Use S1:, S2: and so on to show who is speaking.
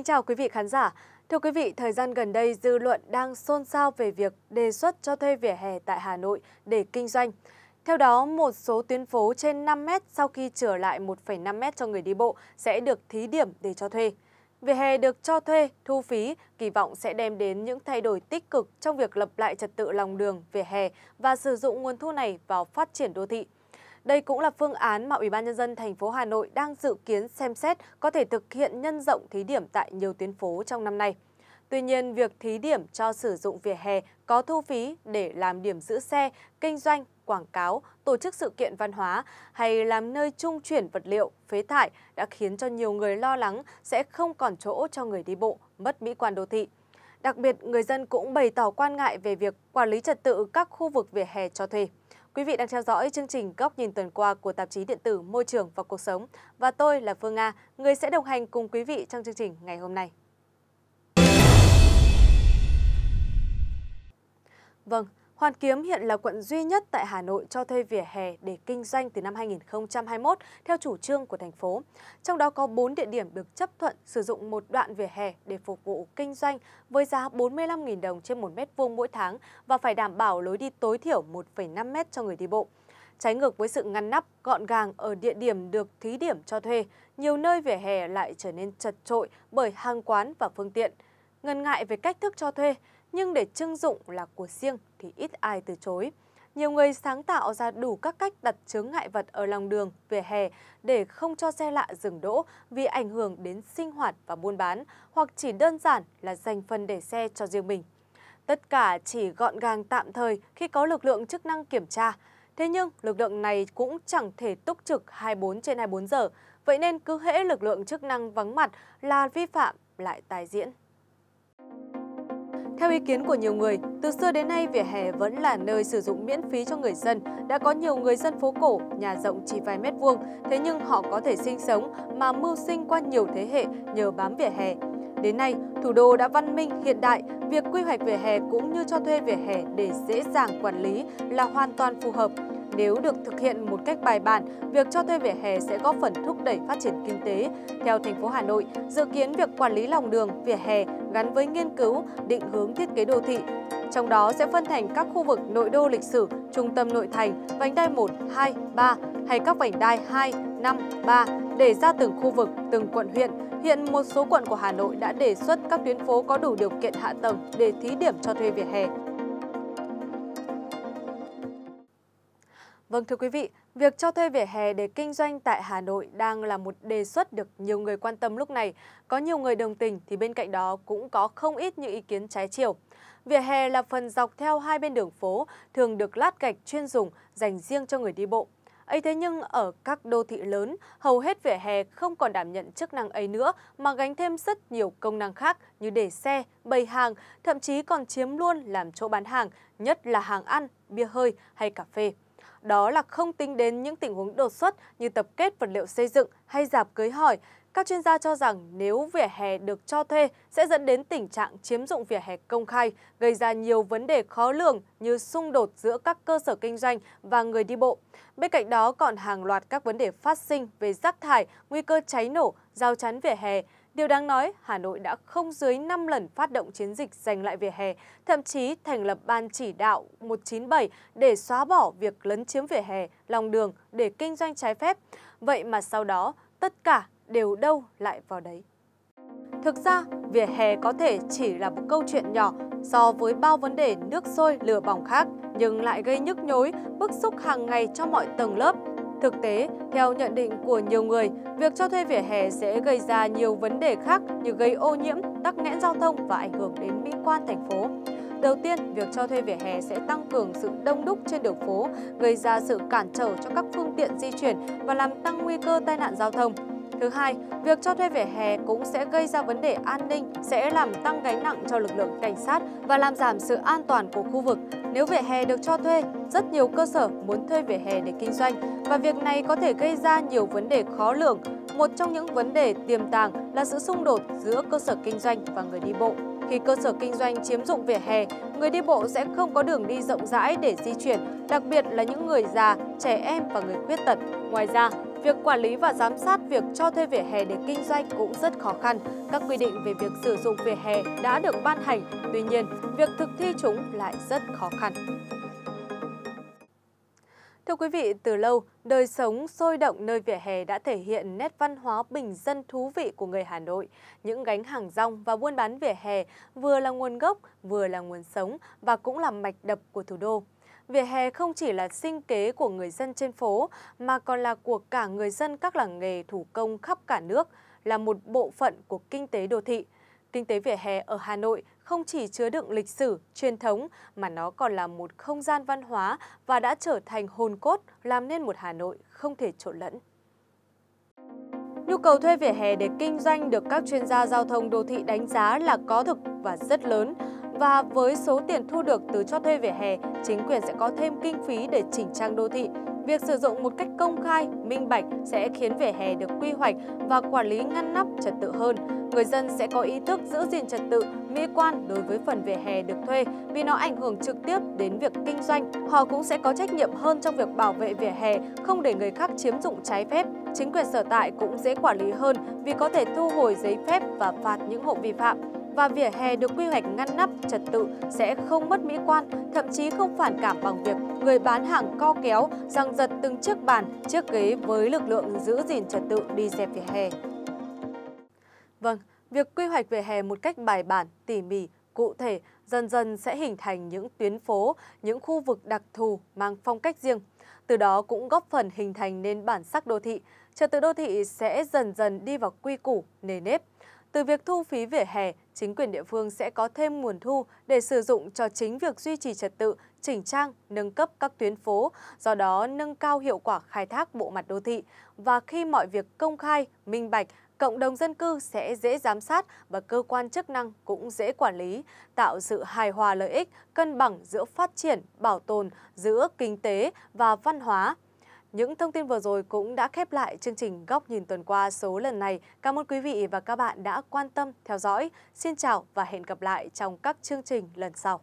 S1: kính chào quý vị khán giả. Thưa quý vị, thời gian gần đây dư luận đang xôn xao về việc đề xuất cho thuê vỉa hè tại Hà Nội để kinh doanh. Theo đó, một số tuyến phố trên 5 mét sau khi trở lại 1,5 mét cho người đi bộ sẽ được thí điểm để cho thuê. Vỉa hè được cho thuê, thu phí, kỳ vọng sẽ đem đến những thay đổi tích cực trong việc lập lại trật tự lòng đường, vỉa hè và sử dụng nguồn thu này vào phát triển đô thị. Đây cũng là phương án mà Ủy ban nhân dân thành phố Hà Nội đang dự kiến xem xét có thể thực hiện nhân rộng thí điểm tại nhiều tuyến phố trong năm nay. Tuy nhiên, việc thí điểm cho sử dụng vỉa hè có thu phí để làm điểm giữ xe, kinh doanh, quảng cáo, tổ chức sự kiện văn hóa hay làm nơi trung chuyển vật liệu, phế thải đã khiến cho nhiều người lo lắng sẽ không còn chỗ cho người đi bộ, mất mỹ quan đô thị. Đặc biệt, người dân cũng bày tỏ quan ngại về việc quản lý trật tự các khu vực vỉa hè cho thuê. Quý vị đang theo dõi chương trình Góc nhìn tuần qua của tạp chí điện tử Môi trường và Cuộc sống và tôi là Phương Nga, người sẽ đồng hành cùng quý vị trong chương trình ngày hôm nay. Vâng, Hoàn Kiếm hiện là quận duy nhất tại Hà Nội cho thuê vỉa hè để kinh doanh từ năm 2021 theo chủ trương của thành phố. Trong đó có 4 địa điểm được chấp thuận sử dụng một đoạn vỉa hè để phục vụ kinh doanh với giá 45.000 đồng trên 1 mét vuông mỗi tháng và phải đảm bảo lối đi tối thiểu 1,5 mét cho người đi bộ. Trái ngược với sự ngăn nắp, gọn gàng ở địa điểm được thí điểm cho thuê, nhiều nơi vỉa hè lại trở nên chật trội bởi hàng quán và phương tiện. Ngần ngại về cách thức cho thuê, nhưng để trưng dụng là của riêng thì ít ai từ chối. Nhiều người sáng tạo ra đủ các cách đặt chướng ngại vật ở lòng đường, vỉa hè để không cho xe lạ dừng đỗ vì ảnh hưởng đến sinh hoạt và buôn bán, hoặc chỉ đơn giản là dành phần để xe cho riêng mình. Tất cả chỉ gọn gàng tạm thời khi có lực lượng chức năng kiểm tra. Thế nhưng lực lượng này cũng chẳng thể túc trực 24 trên 24 giờ, vậy nên cứ hễ lực lượng chức năng vắng mặt là vi phạm lại tái diễn. Theo ý kiến của nhiều người, từ xưa đến nay vỉa hè vẫn là nơi sử dụng miễn phí cho người dân. Đã có nhiều người dân phố cổ, nhà rộng chỉ vài mét vuông, thế nhưng họ có thể sinh sống mà mưu sinh qua nhiều thế hệ nhờ bám vỉa hè. Đến nay, thủ đô đã văn minh, hiện đại, việc quy hoạch vỉa hè cũng như cho thuê vỉa hè để dễ dàng quản lý là hoàn toàn phù hợp. Nếu được thực hiện một cách bài bản, việc cho thuê vỉa hè sẽ góp phần thúc đẩy phát triển kinh tế. Theo thành phố Hà Nội, dự kiến việc quản lý lòng đường, vỉa hè gắn với nghiên cứu, định hướng thiết kế đô thị. Trong đó sẽ phân thành các khu vực nội đô lịch sử, trung tâm nội thành, vành đai 1, 2, 3 hay các vành đai 2, 5, 3 để ra từng khu vực, từng quận huyện. Hiện một số quận của Hà Nội đã đề xuất các tuyến phố có đủ điều kiện hạ tầng để thí điểm cho thuê vỉa hè. Vâng thưa quý vị, việc cho thuê vỉa hè để kinh doanh tại Hà Nội đang là một đề xuất được nhiều người quan tâm lúc này. Có nhiều người đồng tình thì bên cạnh đó cũng có không ít những ý kiến trái chiều. Vỉa hè là phần dọc theo hai bên đường phố, thường được lát gạch chuyên dùng dành riêng cho người đi bộ. ấy thế nhưng ở các đô thị lớn, hầu hết vỉa hè không còn đảm nhận chức năng ấy nữa mà gánh thêm rất nhiều công năng khác như để xe, bày hàng, thậm chí còn chiếm luôn làm chỗ bán hàng, nhất là hàng ăn, bia hơi hay cà phê. Đó là không tính đến những tình huống đột xuất như tập kết vật liệu xây dựng hay dạp cưới hỏi. Các chuyên gia cho rằng nếu vỉa hè được cho thuê sẽ dẫn đến tình trạng chiếm dụng vỉa hè công khai, gây ra nhiều vấn đề khó lường như xung đột giữa các cơ sở kinh doanh và người đi bộ. Bên cạnh đó còn hàng loạt các vấn đề phát sinh về rác thải, nguy cơ cháy nổ, giao chắn vỉa hè, Điều đáng nói, Hà Nội đã không dưới 5 lần phát động chiến dịch giành lại vỉa hè, thậm chí thành lập ban chỉ đạo 197 để xóa bỏ việc lấn chiếm vỉa hè, lòng đường để kinh doanh trái phép. Vậy mà sau đó, tất cả đều đâu lại vào đấy. Thực ra, vỉa hè có thể chỉ là một câu chuyện nhỏ so với bao vấn đề nước sôi lửa bỏng khác, nhưng lại gây nhức nhối, bức xúc hàng ngày cho mọi tầng lớp Thực tế, theo nhận định của nhiều người, việc cho thuê vỉa hè sẽ gây ra nhiều vấn đề khác như gây ô nhiễm, tắc nghẽn giao thông và ảnh hưởng đến mỹ quan thành phố. Đầu tiên, việc cho thuê vỉa hè sẽ tăng cường sự đông đúc trên đường phố, gây ra sự cản trở cho các phương tiện di chuyển và làm tăng nguy cơ tai nạn giao thông. Thứ hai, việc cho thuê vỉa hè cũng sẽ gây ra vấn đề an ninh, sẽ làm tăng gánh nặng cho lực lượng cảnh sát và làm giảm sự an toàn của khu vực. Nếu vỉa hè được cho thuê, rất nhiều cơ sở muốn thuê vỉa hè để kinh doanh và việc này có thể gây ra nhiều vấn đề khó lường. Một trong những vấn đề tiềm tàng là sự xung đột giữa cơ sở kinh doanh và người đi bộ. Khi cơ sở kinh doanh chiếm dụng vỉa hè, người đi bộ sẽ không có đường đi rộng rãi để di chuyển, đặc biệt là những người già, trẻ em và người khuyết tật. Ngoài ra, Việc quản lý và giám sát việc cho thuê vỉa hè để kinh doanh cũng rất khó khăn. Các quy định về việc sử dụng vỉa hè đã được ban hành, tuy nhiên, việc thực thi chúng lại rất khó khăn. Thưa quý vị, từ lâu, đời sống sôi động nơi vỉa hè đã thể hiện nét văn hóa bình dân thú vị của người Hà Nội. Những gánh hàng rong và buôn bán vỉa hè vừa là nguồn gốc, vừa là nguồn sống và cũng là mạch đập của thủ đô. Vỉa hè không chỉ là sinh kế của người dân trên phố mà còn là của cả người dân các làng nghề thủ công khắp cả nước, là một bộ phận của kinh tế đô thị. Kinh tế vỉa hè ở Hà Nội không chỉ chứa đựng lịch sử, truyền thống mà nó còn là một không gian văn hóa và đã trở thành hồn cốt làm nên một Hà Nội không thể trộn lẫn. Nhu cầu thuê vỉa hè để kinh doanh được các chuyên gia giao thông đô thị đánh giá là có thực và rất lớn. Và với số tiền thu được từ cho thuê vỉa hè, chính quyền sẽ có thêm kinh phí để chỉnh trang đô thị. Việc sử dụng một cách công khai, minh bạch sẽ khiến vỉa hè được quy hoạch và quản lý ngăn nắp trật tự hơn. Người dân sẽ có ý thức giữ gìn trật tự, mỹ quan đối với phần vỉa hè được thuê vì nó ảnh hưởng trực tiếp đến việc kinh doanh. Họ cũng sẽ có trách nhiệm hơn trong việc bảo vệ vỉa hè, không để người khác chiếm dụng trái phép. Chính quyền sở tại cũng dễ quản lý hơn vì có thể thu hồi giấy phép và phạt những hộ vi phạm và vỉa hè được quy hoạch ngăn nắp, trật tự sẽ không mất mỹ quan, thậm chí không phản cảm bằng việc người bán hàng co kéo, răng giật từng chiếc bàn, chiếc ghế với lực lượng giữ gìn trật tự đi dẹp vỉa hè. Vâng, việc quy hoạch vỉa hè một cách bài bản, tỉ mỉ, cụ thể dần dần sẽ hình thành những tuyến phố, những khu vực đặc thù mang phong cách riêng. Từ đó cũng góp phần hình thành nên bản sắc đô thị. Trật tự đô thị sẽ dần dần đi vào quy củ, nề nếp. Từ việc thu phí vỉa hè, chính quyền địa phương sẽ có thêm nguồn thu để sử dụng cho chính việc duy trì trật tự, chỉnh trang, nâng cấp các tuyến phố, do đó nâng cao hiệu quả khai thác bộ mặt đô thị. Và khi mọi việc công khai, minh bạch, cộng đồng dân cư sẽ dễ giám sát và cơ quan chức năng cũng dễ quản lý, tạo sự hài hòa lợi ích, cân bằng giữa phát triển, bảo tồn, giữa kinh tế và văn hóa. Những thông tin vừa rồi cũng đã khép lại chương trình Góc nhìn tuần qua số lần này. Cảm ơn quý vị và các bạn đã quan tâm, theo dõi. Xin chào và hẹn gặp lại trong các chương trình lần sau.